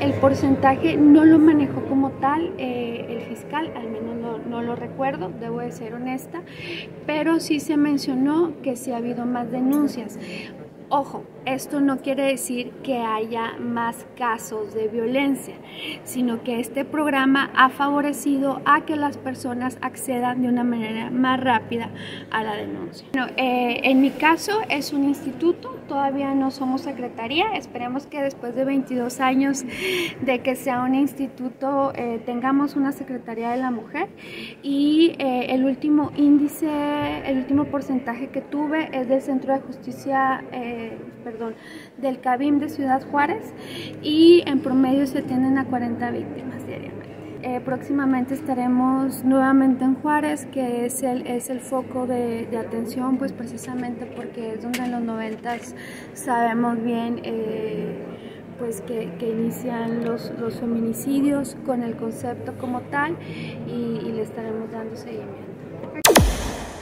El porcentaje no lo manejó como tal eh, el fiscal, al menos no, lo recuerdo, debo de ser honesta, pero sí se mencionó que sí ha habido más denuncias. Ojo, esto no quiere decir que haya más casos de violencia, sino que este programa ha favorecido a que las personas accedan de una manera más rápida a la denuncia. Bueno, eh, en mi caso es un instituto, todavía no somos secretaría, esperemos que después de 22 años de que sea un instituto eh, tengamos una secretaría de la mujer. Y eh, el último índice, el último porcentaje que tuve es del Centro de Justicia perdón, del CABIM de Ciudad Juárez. Y en promedio se tienden a 40 víctimas diariamente. Eh, próximamente estaremos nuevamente en Juárez, que es el, es el foco de, atención, pues precisamente porque es donde en los 90 sabemos bien eh, pues que, inician los, los, feminicidios con el concepto como tal y le estaremos dando seguimiento.